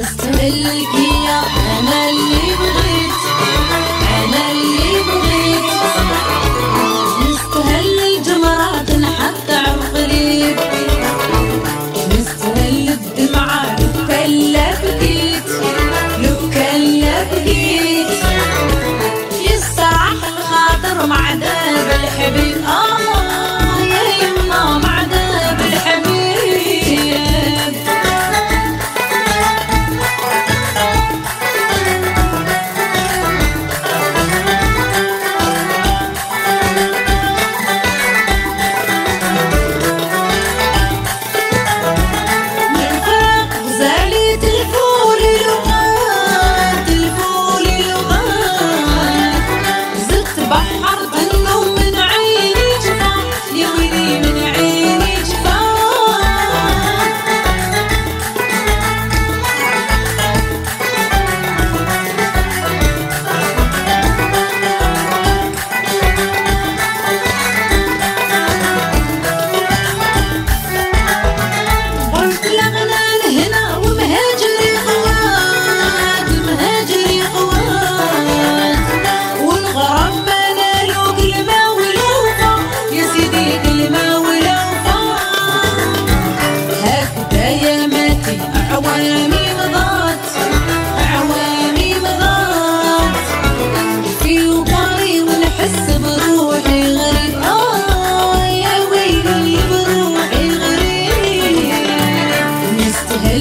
نستهلك يا أنا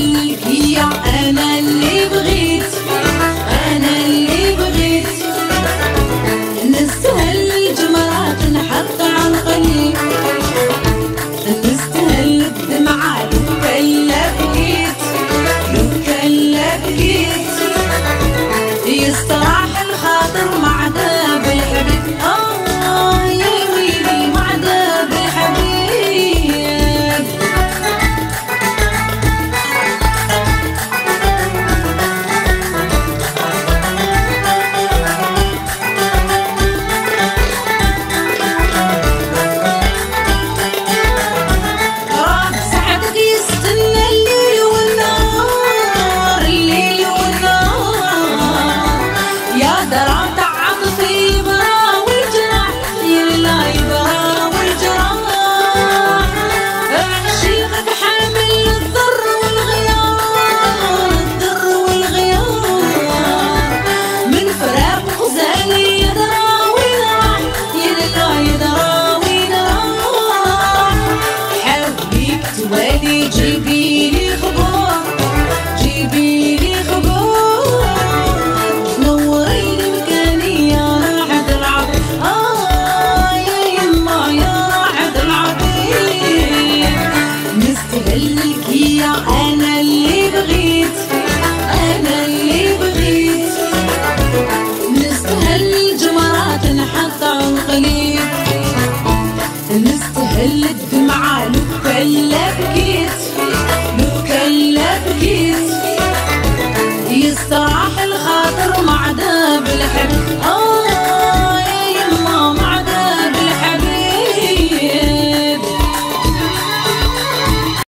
Bolivia